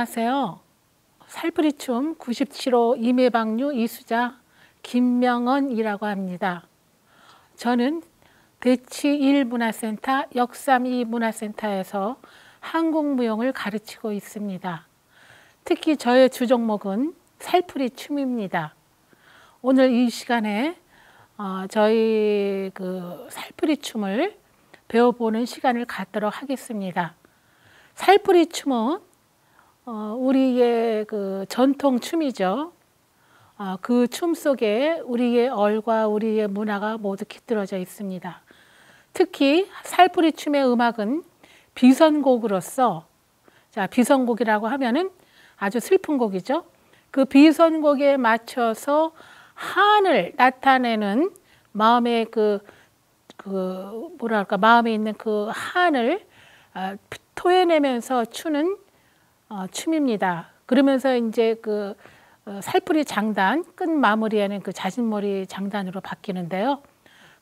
안녕하세요. 살풀이춤 97호 임해방류 이수자 김명언이라고 합니다. 저는 대치 1문화센터 역삼2 문화센터에서 한국무용을 가르치고 있습니다. 특히 저의 주종목은 살풀이 춤입니다. 오늘 이 시간에 어, 저희 그 살풀이 춤을 배워보는 시간을 갖도록 하겠습니다. 살풀이 춤은 어, 우리의 그 전통 춤이죠. 어, 그춤 속에 우리의 얼과 우리의 문화가 모두 깃들어져 있습니다. 특히 살풀이 춤의 음악은 비선곡으로서 자 비선곡이라고 하면은 아주 슬픈 곡이죠. 그 비선곡에 맞춰서 한을 나타내는 마음의 그, 그 뭐랄까 마음에 있는 그 한을 어, 토해내면서 추는 어, 춤입니다. 그러면서 이제 그 어, 살풀이 장단 끝 마무리에는 그 자진머리 장단으로 바뀌는데요.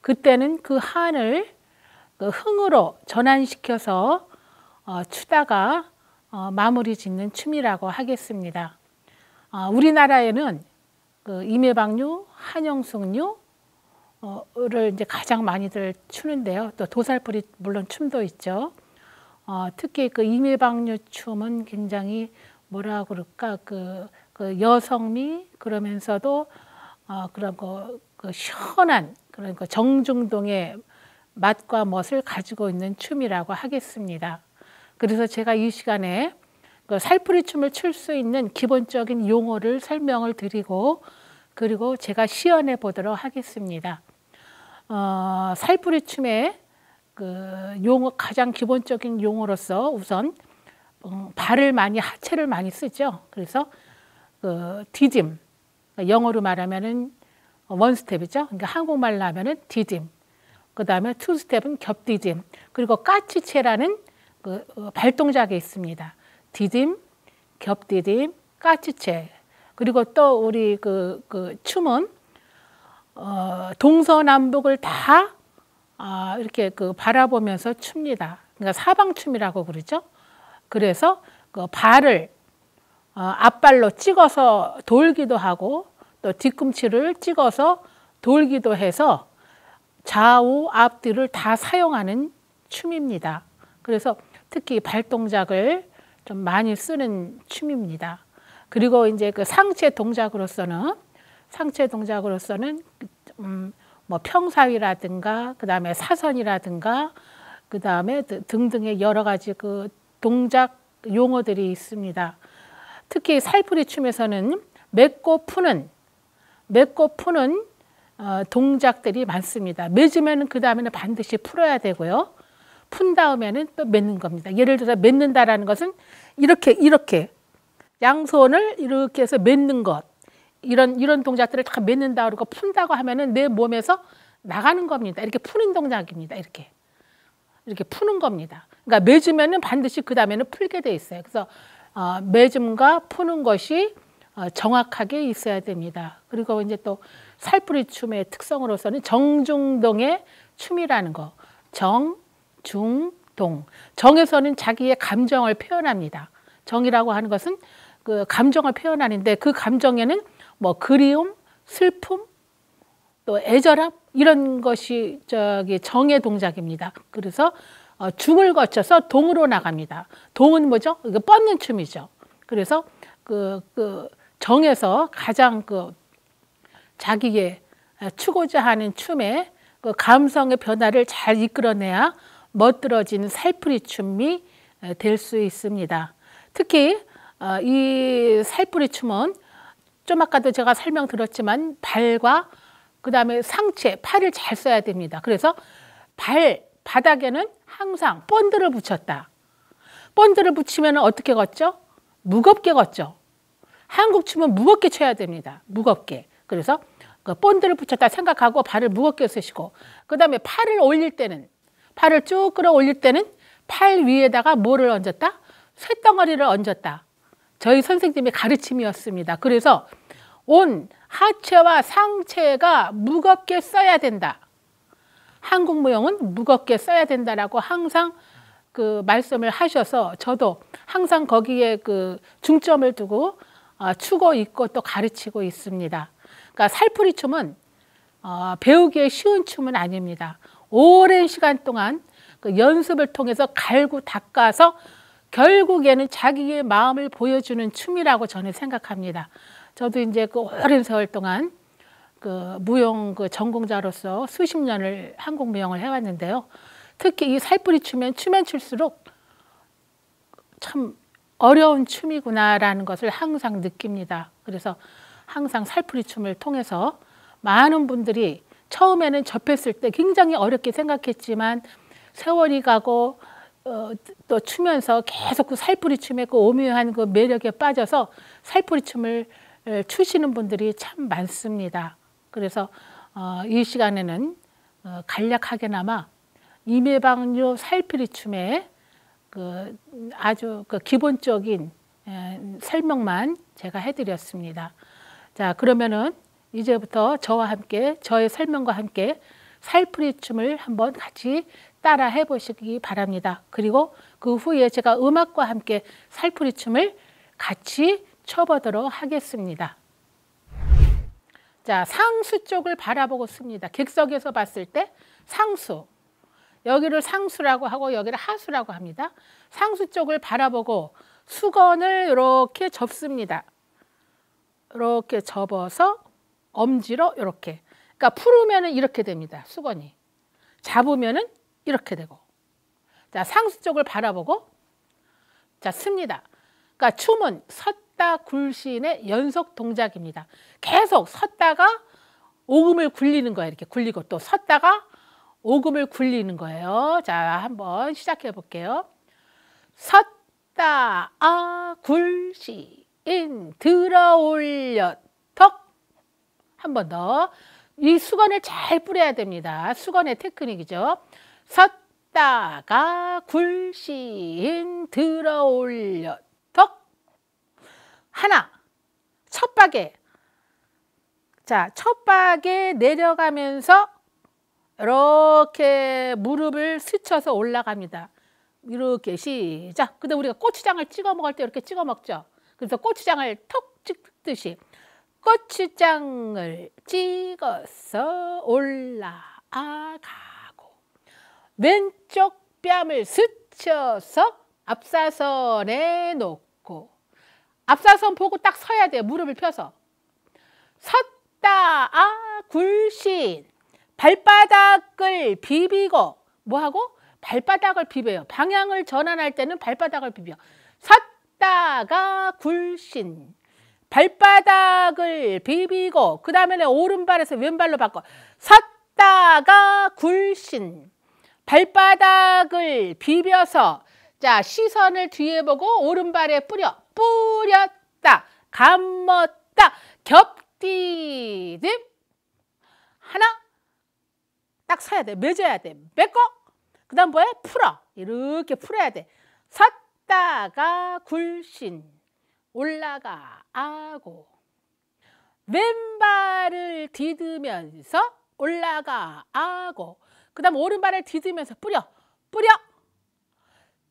그때는 그 한을 그 흥으로 전환시켜서 어, 추다가 어, 마무리 짓는 춤이라고 하겠습니다. 어, 우리나라에는 그 임해방류, 한영숙류를 이제 가장 많이들 추는데요. 또 도살풀이 물론 춤도 있죠. 어, 특히 그 임해방류 춤은 굉장히 뭐라 그럴까 그, 그 여성미 그러면서도 어, 그런 그, 그 시원한 그런 그 정중동의 맛과 멋을 가지고 있는 춤이라고 하겠습니다. 그래서 제가 이 시간에 그 살풀이 춤을 출 수 있는 기본적인 용어를 설명을 드리고 그리고 제가 시연해 보도록 하겠습니다. 어, 살풀이 춤의 그 용어 가장 기본적인 용어로서 우선 음, 발을 많이 하체를 많이 쓰죠. 그래서 그 디딤 영어로 말하면은 one step이죠. 그러니까 한국말로 하면은 디딤. 그다음에 two step은 겹디딤. 그리고 까치체라는 그 어, 발동작이 있습니다. 디딤, 겹디딤, 까치체. 그리고 또 우리 그, 그 춤은 어, 동서남북을 다 아, 이렇게 그 바라보면서 춥니다. 그러니까 사방춤이라고 그러죠. 그래서 그 발을 어, 앞발로 찍어서 돌기도 하고 또 뒤꿈치를 찍어서 돌기도 해서 좌우 앞뒤를 다 사용하는 춤입니다. 그래서 특히 발 동작을 좀 많이 쓰는 춤입니다. 그리고 이제 그 상체 동작으로서는 상체 동작으로서는 음, 뭐 평사위라든가 그다음에 사선이라든가 그다음에 등등의 여러 가지 그 동작 용어들이 있습니다. 특히 살풀이 춤에서는 맺고 푸는 맺고 푸는 어, 동작들이 많습니다. 맺으면 그 다음에는 반드시 풀어야 되고요. 푼 다음에는 또 맺는 겁니다. 예를 들어 맺는다라는 것은 이렇게 이렇게 양손을 이렇게 해서 맺는 것 이런 이런 동작들을 다 맺는다 그러고 푼다고 하면은 내 몸에서 나가는 겁니다. 이렇게 푸는 동작입니다. 이렇게 이렇게 푸는 겁니다. 그러니까 맺으면은 반드시 그 다음에는 풀게 돼 있어요. 그래서 어, 맺음과 푸는 것이 어, 정확하게 있어야 됩니다. 그리고 이제 또 살풀이 춤의 특성으로서는 정중동의 춤이라는 거. 정, 중, 동. 정에서는 자기의 감정을 표현합니다. 정이라고 하는 것은 그 감정을 표현하는데 그 감정에는 뭐 그리움, 슬픔, 또 애절함 이런 것이 저기 정의 동작입니다. 그래서 어, 중을 거쳐서 동으로 나갑니다. 동은 뭐죠? 이거 뻗는 춤이죠. 그래서 그, 그 정에서 가장 그 자기의 추고자 하는 춤에 그 감성의 변화를 잘 이끌어내야 멋들어지는 살풀이 춤이 될 수 있습니다. 특히 어, 이 살풀이 춤은 좀 아까도 제가 설명 들었지만 발과 그 다음에 상체, 팔을 잘 써야 됩니다. 그래서 발 바닥에는 항상 본드를 붙였다. 본드를 붙이면 어떻게 걷죠? 무겁게 걷죠. 한국 춤은 무겁게 쳐야 됩니다. 무겁게. 그래서 그 본드를 붙였다 생각하고 발을 무겁게 쓰시고 그 다음에 팔을 올릴 때는 팔을 쭉 끌어 올릴 때는 팔 위에다가 뭐를 얹었다? 쇳덩어리를 얹었다. 저희 선생님의 가르침이었습니다. 그래서 온 하체와 상체가 무겁게 써야 된다. 한국 무용은 무겁게 써야 된다라고 항상 그 말씀을 하셔서 저도 항상 거기에 그 중점을 두고 어, 추고 있고 또 가르치고 있습니다. 그러니까 살풀이 춤은 어, 배우기에 쉬운 춤은 아닙니다. 오랜 시간 동안 그 연습을 통해서 갈고 닦아서 결국에는 자기의 마음을 보여주는 춤이라고 저는 생각합니다. 저도 이제 그 오랜 세월 동안 그 무용 그 전공자로서 수십 년을 한국 무용을 해왔는데요. 특히 이 살뿌리 춤은 추면 출수록 참 어려운 춤이구나라는 것을 항상 느낍니다. 그래서 항상 살풀이 춤을 통해서 많은 분들이 처음에는 접했을 때 굉장히 어렵게 생각했지만 세월이 가고 어, 또 추면서 계속 그 살풀이 춤의 그 오묘한 그 매력에 빠져서 살풀이 춤을 추시는 분들이 참 많습니다. 그래서 어, 이 시간에는 어, 간략하게나마 이매방류 살풀이 춤의 그 아주 그 기본적인 에, 설명만 제가 해드렸습니다. 자 그러면은 이제부터 저와 함께 저의 설명과 함께 살풀이 춤을 한번 같이 따라 해보시기 바랍니다. 그리고 그 후에 제가 음악과 함께 살풀이 춤을 같이 춰보도록 하겠습니다. 자, 상수 쪽을 바라보고 씁니다. 객석에서 봤을 때 상수. 여기를 상수라고 하고 여기를 하수라고 합니다. 상수 쪽을 바라보고 수건을 이렇게 접습니다. 이렇게 접어서 엄지로 이렇게. 그러니까 풀으면 이렇게 됩니다. 수건이. 잡으면 이렇게 되고. 자, 상수 쪽을 바라보고 자, 씁니다. 그러니까 춤은 섰다 굴신의 연속 동작입니다. 계속 섰다가 오금을 굴리는 거예요. 이렇게 굴리고 또 섰다가 오금을 굴리는 거예요. 자, 한번 시작해 볼게요. 섰다 아 굴시 인 들어 올려 턱 한 번 더. 이 수건을 잘 뿌려야 됩니다. 수건의 테크닉이죠. 섰다가 굴신 들어 올려 턱 하나 첫박에 자 첫박에 내려가면서 이렇게 무릎을 스쳐서 올라갑니다. 이렇게 시작. 근데 우리가 고추장을 찍어 먹을 때 이렇게 찍어 먹죠. 그래서 고추장을 톡 찍듯이 고추장을 찍어서 올라가. 왼쪽 뺨을 스쳐서 앞사선에 놓고 앞사선 보고 딱 서야 돼요. 무릎을 펴서. 섰다 아 굴신 발바닥을 비비고 뭐하고? 발바닥을 비벼요. 방향을 전환할 때는 발바닥을 비벼. 섰다가 굴신 발바닥을 비비고 그 다음에 오른발에서 왼발로 바꿔 섰다가 굴신 발바닥을 비벼서 자 시선을 뒤에 보고 오른발에 뿌려 뿌렸다. 감았다. 겹디듬. 하나 딱 서야 돼. 맺어야 돼. 맺고 그 다음 뭐야? 풀어. 이렇게 풀어야 돼. 섰다가 굴신 올라가 아고 왼발을 디드면서 올라가 아고 그 다음 오른발을 디디면서 뿌려. 뿌려.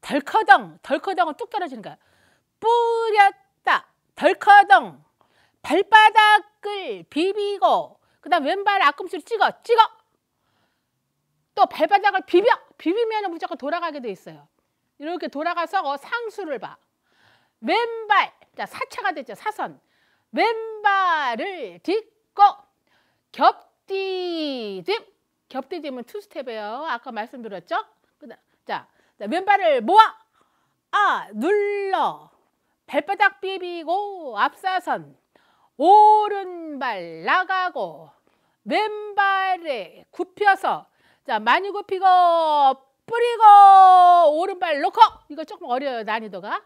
덜커덩 덜커덩은 뚝 떨어지는 거야 뿌렸다 덜커덩 발바닥을 비비고 그 다음 왼발 앞꿈치를 찍어 찍어 또 발바닥을 비벼 비비면 무조건 돌아가게 돼 있어요 이렇게 돌아가서 어, 상수를 봐 왼발 자 사차가 됐죠 사선 왼발을 딛고 겹디듬 겹디디면 투스텝이에요. 아까 말씀드렸죠? 자, 왼발을 모아! 아, 눌러. 발바닥 비비고 앞사선. 오른발 나가고 왼발에 굽혀서 자 많이 굽히고 뿌리고 오른발 놓고 이거 조금 어려워요 난이도가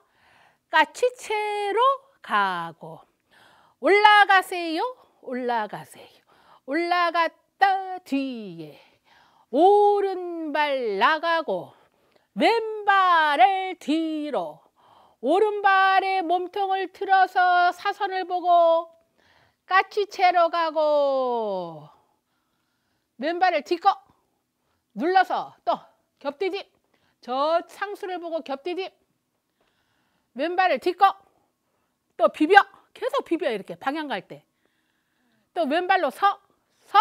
까치채로 가고 올라가세요 올라가세요 올라갔 갔다 뒤에 오른발 나가고 왼발을 뒤로 오른발에 몸통을 틀어서 사선을 보고 까치채로 가고 왼발을 딛고 눌러서 또 겹디디 저 상수를 보고 겹디디 왼발을 뒷거 또 비벼. 계속 비벼 이렇게 방향 갈 때. 또 왼발로 서 서.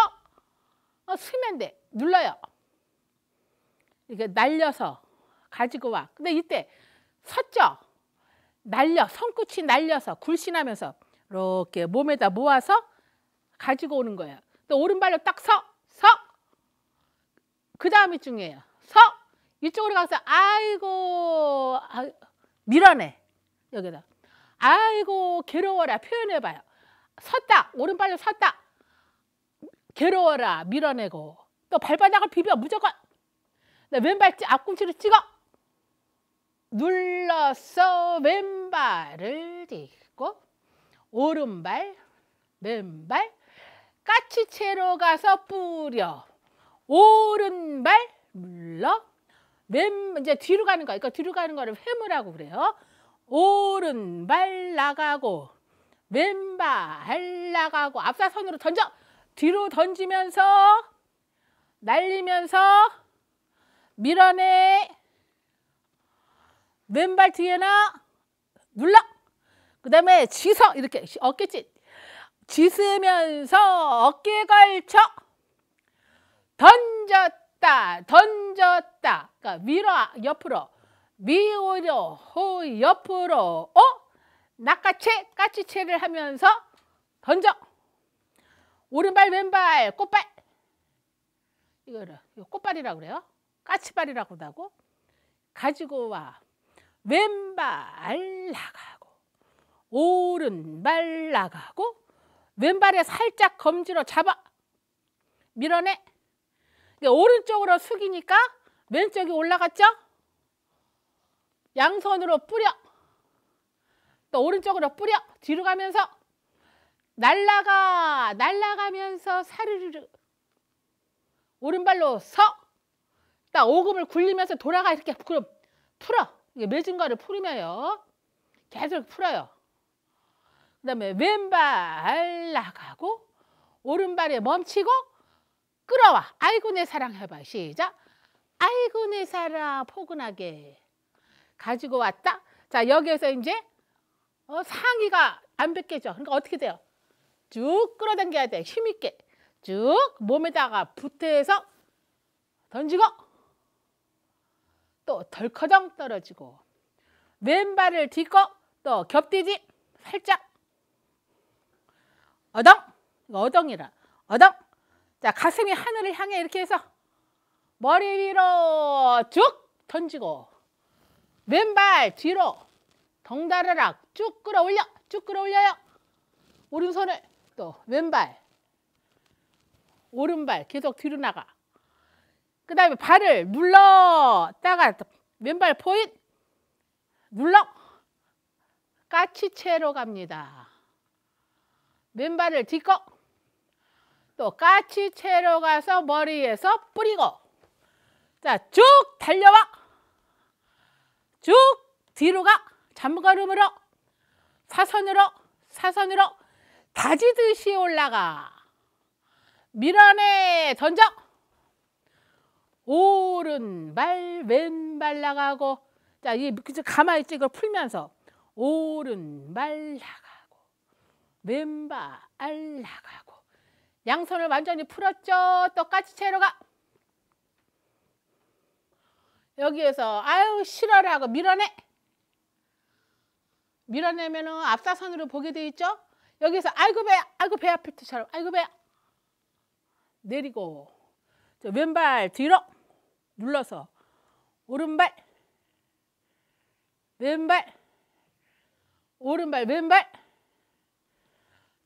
어, 쓰면 돼. 눌러요. 이게 날려서 가지고 와. 근데 이때 섰죠 날려 손끝이 날려서 굴신하면서 이렇게 몸에다 모아서 가지고 오는 거예요. 또 오른발로 딱 서 서. 그 다음이 중요해요. 서. 이쪽으로 가서 아이고 아, 밀어내. 여기다. 아이고 괴로워라. 표현해봐요. 섰다. 오른발로 섰다. 괴로워라. 밀어내고. 또 발바닥을 비벼. 무조건. 왼발 앞꿈치를 찍어 눌러서 왼발을 딛고 오른발 왼발 까치채로 가서 뿌려. 오른발 물러. 왼 이제 뒤로 가는 거 그러니까 뒤로 가는 거를 회무라고 그래요. 오른발 나가고 왼발 나가고 앞사선으로 던져. 뒤로 던지면서 날리면서 밀어내 왼발 뒤에나 눌러. 그 다음에 지서 이렇게 어깨짓 짖으면서 어깨 걸쳐. 던졌다 던졌다. 그러니까 밀어 옆으로. 미오려 호 옆으로. 어? 낚아채 까치채를 하면서 던져. 오른발 왼발 꽃발. 이거를 이거 꽃발이라고 그래요? 까치발이라고도 하고? 가지고 와 왼발 나가고 오른발 나가고 왼발에 살짝 검지로 잡아. 밀어내. 오른쪽으로 숙이니까 왼쪽이 올라갔죠? 양손으로 뿌려. 또 오른쪽으로 뿌려. 뒤로 가면서 날라가 날라가면서 사르르르 오른발로 서 딱 오금을 굴리면서 돌아가. 이렇게 그럼 풀어 거를 풀으면요. 계속 풀어요. 그 다음에 왼발 나가고 오른발에 멈추고 끌어와. 아이고 내 사랑 해봐. 시작. 아이고 내 사랑 포근하게 가지고 왔다. 자 여기에서 이제 어, 상의가 안 벗겨져. 그러니까 어떻게 돼요? 쭉 끌어당겨야 돼. 힘있게. 쭉 몸에다가 붙어서 던지고 또 덜커덩 떨어지고 왼발을 딛고 또 겹디지 살짝. 어덩 어덩이라. 어덩. 자 가슴이 하늘을 향해 이렇게 해서 머리 위로 쭉 던지고 왼발 뒤로 덩다르락 쭉 끌어올려 쭉 끌어올려요. 오른손을 또 왼발 오른발 계속 뒤로 나가 그 다음에 발을 눌렀다가 왼발 포인 눌러 까치채로 갑니다. 왼발을 딛고 또 까치채로 가서 머리에서 뿌리고 자쭉 달려와 쭉 뒤로 가 잠걸음으로 사선으로 사선으로 다지듯이 올라가. 밀어내 던져 오른발 왼발 나가고 자 이 가만히 찍어 풀면서 오른발 나가고 왼발 나가고. 양손을 완전히 풀었죠? 똑같이 채로 가. 여기에서 아유 싫어라 하고 밀어내. 밀어내면은 앞사선으로 보게 돼 있죠? 여기서 아이고 배 아이고 배 아플 때처럼 아이고 배. 내리고 왼발 뒤로 눌러서 오른발 왼발 오른발 왼발.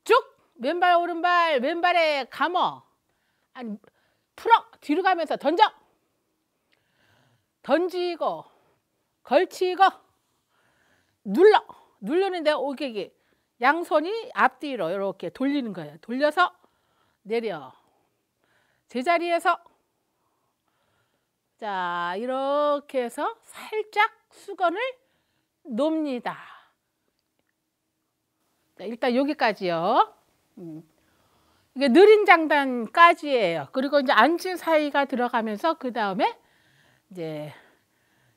쭉 왼발 오른발 왼발에 감어. 아니 풀어. 뒤로 가면서 던져. 던지고 걸치고 눌러. 누르는데 오게 양손이 앞뒤로 이렇게 돌리는 거예요. 돌려서 내려 제자리에서 자 이렇게 해서 살짝 수건을 놓습니다. 자, 일단 여기까지요. 음. 이게 느린 장단까지예요. 그리고 이제 앉은 사이가 들어가면서 그 다음에 이제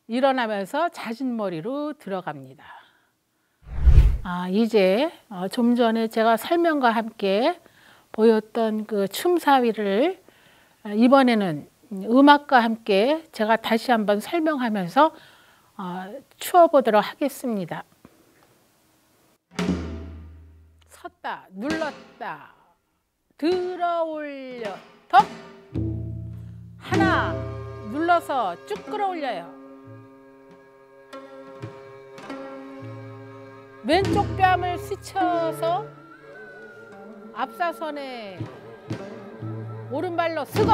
일어나면서 잦은 머리로 들어갑니다. 아, 이제 어, 좀 전에 제가 설명과 함께 보였던 그 춤사위를 어, 이번에는 음악과 함께 제가 다시 한번 설명하면서 어, 추어보도록 하겠습니다. 섰다, 눌렀다, 들어 올려, 더 하나, 눌러서 쭉 끌어올려요. 왼쪽 뺨을 스쳐서 앞사선에 오른발로 쓰고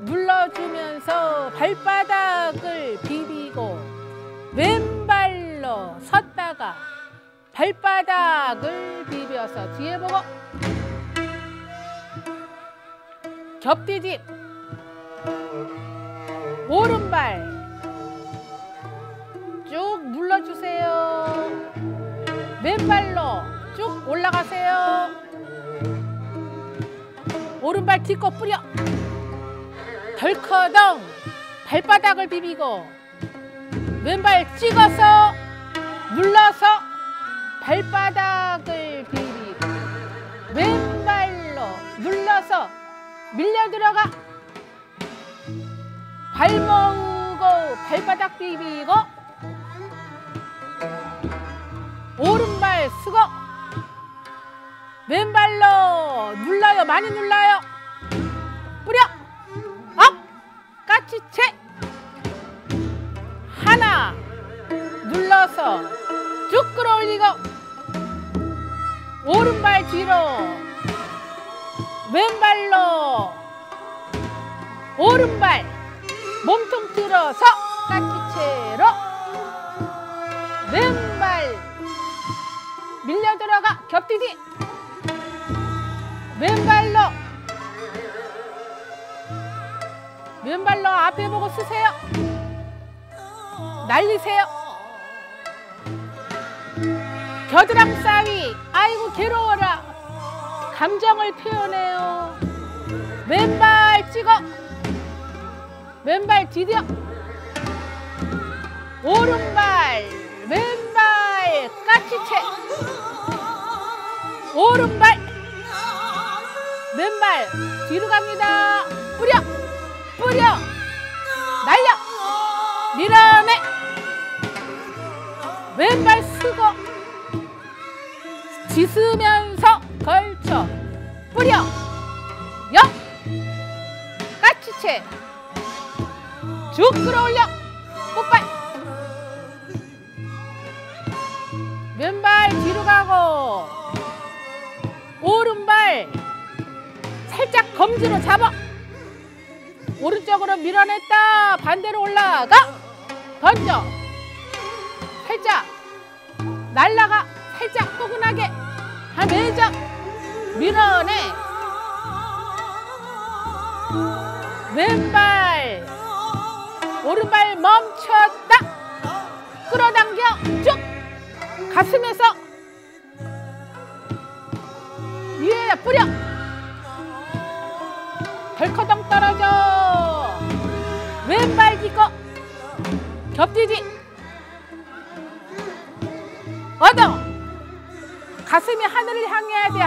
눌러주면서 발바닥을 비비고 왼발로 섰다가 발바닥을 비벼서 뒤에 보고 겹디딥 오른발 쭉 눌러주세요. 왼발로 쭉 올라가세요. 오른발 딛고 뿌려. 덜커덩 발바닥을 비비고 왼발 찍어서 눌러서 발바닥을 비비고 왼발로 눌러서 밀려 들어가 발 모으고 발바닥 비비고 오른발 쓰고 왼발로 눌러요. 많이 눌러요. 뿌려. up. 까치채. 하나. 눌러서 쭉 끌어올리고 오른발 뒤로 왼발로 오른발 몸통 들어서 까치채로 왼발 밀려 들어가 겹디디 왼발로. 왼발로 앞에 보고 쓰세요. 날리세요. 겨드랑 싸위. 아이고 괴로워라. 감정을 표현해요. 왼발 찍어. 왼발 디뎌. 오른발 왼발 까치채. 오른발 왼발 뒤로 갑니다. 뿌려 뿌려. 날려. 밀어내. 왼발 쓰고 짖으면서 걸쳐. 뿌려 옆 까치채. 쭉 끌어올려. 꽃발. 왼발 뒤로 가고. 오른발 살짝 검지로 잡아. 오른쪽으로 밀어냈다. 반대로 올라가. 던져. 살짝. 날라가. 살짝 포근하게. 한 내적. 밀어내. 왼발. 오른발 멈췄다. 끌어당겨. 쭉. 가슴에서. 위에 뿌려 덜커덩 떨어져. 왼발 딛고 겹디디 얻어. 가슴이 하늘을 향해야 돼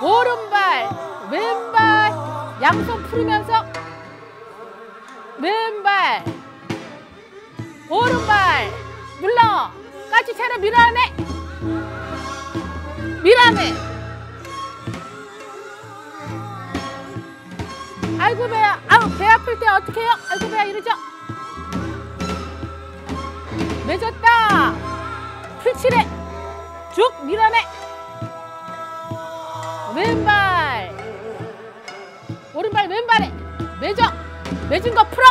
오른발 왼발 양손 풀으면서 왼발 오른발 눌러. 까치 채로 밀어내. 밀어내. 아이고 배야 아우 배 아플 때 어떻게 해요? 아이고 배야 이러죠? 맺었다. 풀칠해. 쭉 밀어내 왼발. 오른발 왼발에 매정 매진 거 풀어.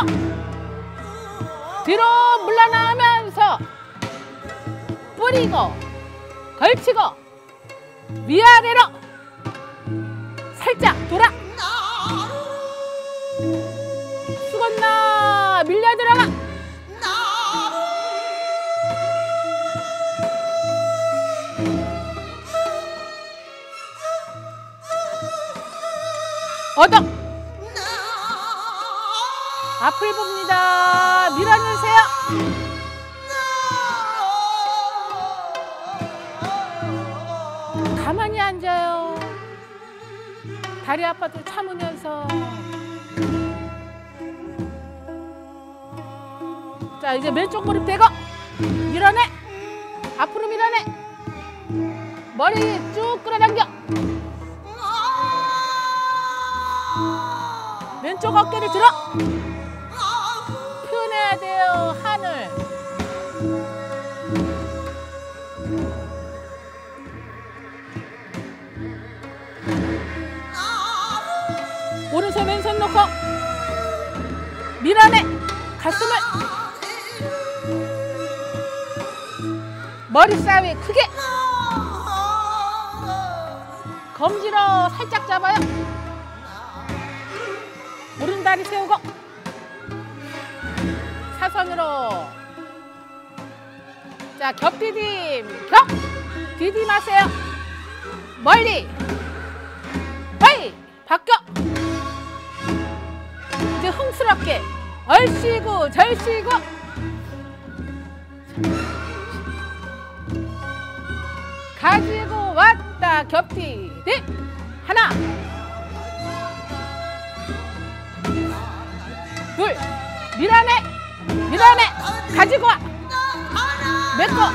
뒤로 물러나면서 뿌리고 걸치고 위아래로 살짝 돌아. 얻어 앞을 봅니다. 밀어주세요 가만히 앉아요. 다리 아파도 참으면서. 자 이제 왼쪽 무릎 대고. 밀어내. 앞으로 밀어내. 머리 쭉 끌어당겨 왼쪽 어깨를 들어. 표현해야 돼요 하늘. 오른손 왼손 놓고. 밀어내 가슴을. 머리 싸위 크게. 검지로 살짝 잡아요 다리 세우고. 사선으로. 자 겹디딤 겹 디딤하세요. 멀리. 빨리 바뀌어. 이제 흥스럽게. 얼씨구 절씨구. 가지고 왔다 겹디딤. 하나 밀어내 밀어내 가지고 와. 메꿔.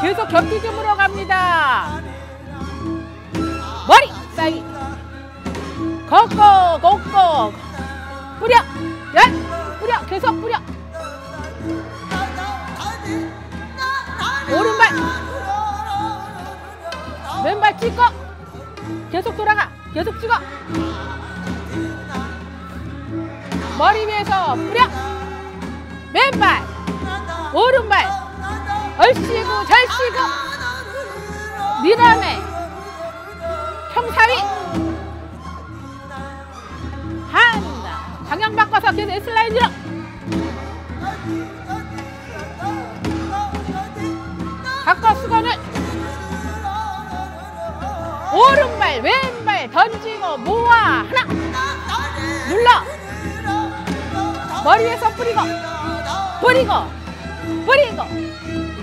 계속 겹디듬으로 갑니다. 머리 사이. 걷고 걷고. 뿌려. 열. 뿌려. 계속 뿌려. 오른발. 왼발 찍고 계속 돌아가. 계속 찍어 머리 위에서 뿌려. 왼발 오른발 얼씨구 절씨구. 밀어내 평사위. 한다. 방향 바꿔서 계속 슬라이드로. 바꿔 수건을. 오른발 왼발 던지고 모아 하나. 눌러 머리에서 뿌리고 뿌리고 뿌리고.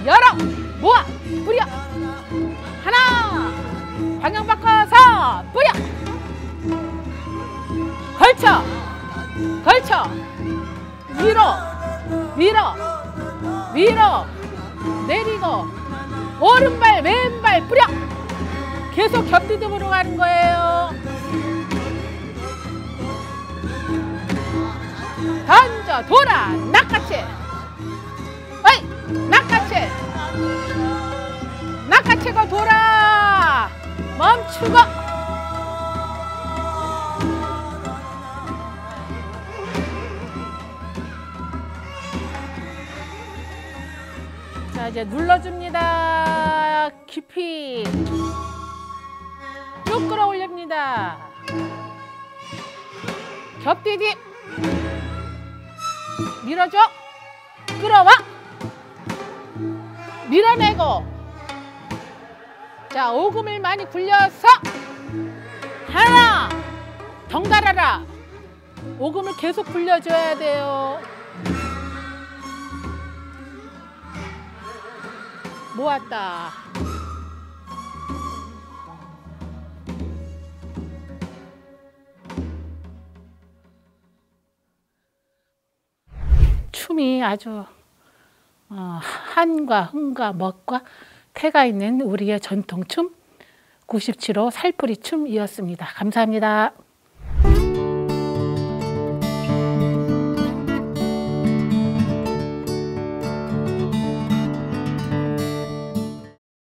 열어 모아 뿌려. 하나 방향 바꿔서 뿌려. 걸쳐 걸쳐. 위로 위로 위로. 내리고 오른발 왼발 뿌려. 계속 겹디듬으로 가는 거예요 던져 돌아 낚아채. 어이 낚아채. 낚아채고 돌아. 멈추고. 자 이제 눌러줍니다. 깊이. 쭉 끌어올립니다. 겹디디 밀어줘. 끌어와. 밀어내고. 자 오금을 많이 굴려서 하나 덩달아라. 오금을 계속 굴려줘야 돼요. 모았다 춤이 아주 어, 한과 흥과 멋과 태가 있는 우리의 전통춤 97호 살풀이 춤이었습니다. 감사합니다.